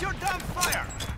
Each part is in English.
Watch your damn fire!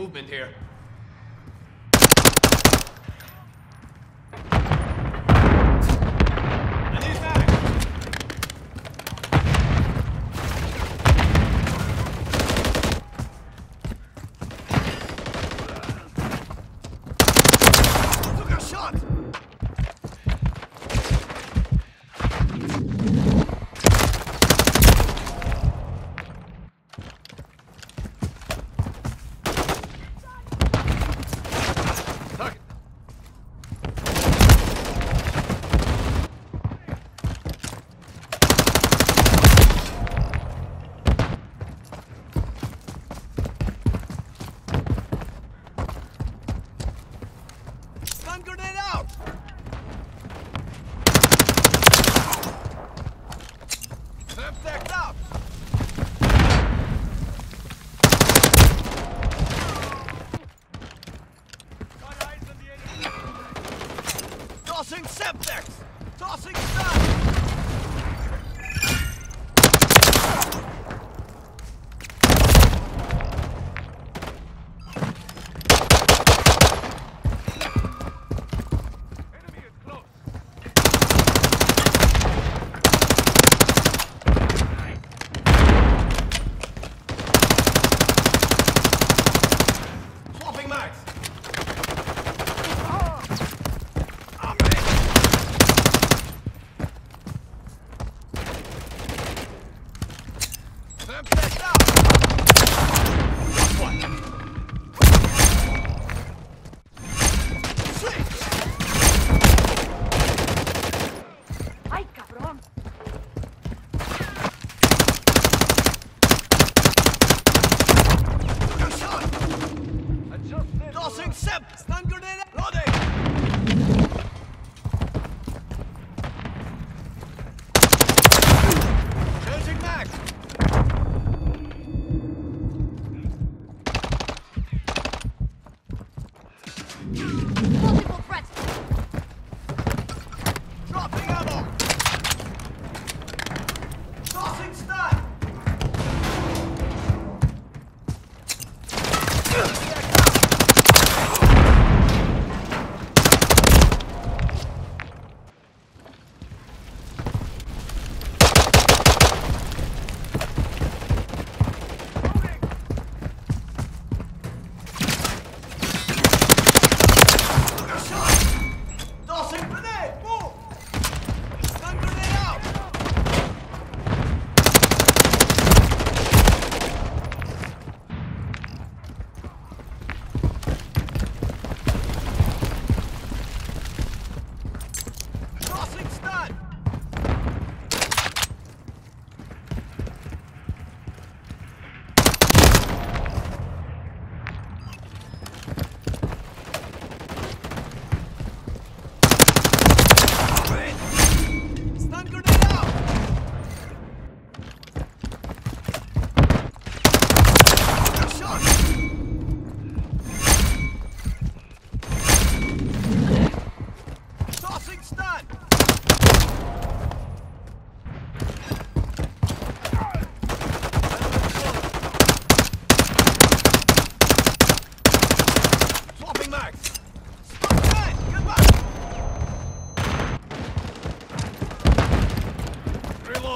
Movement here.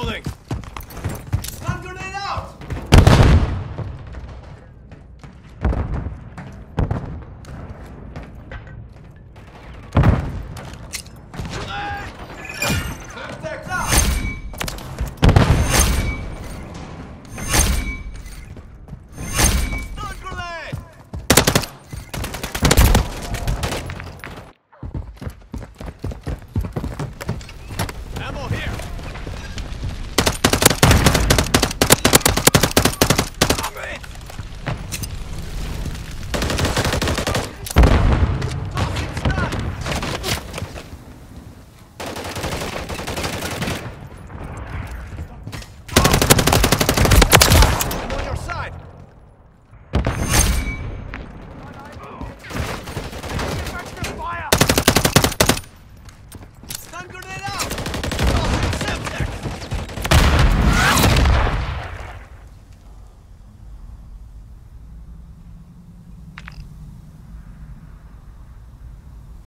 building.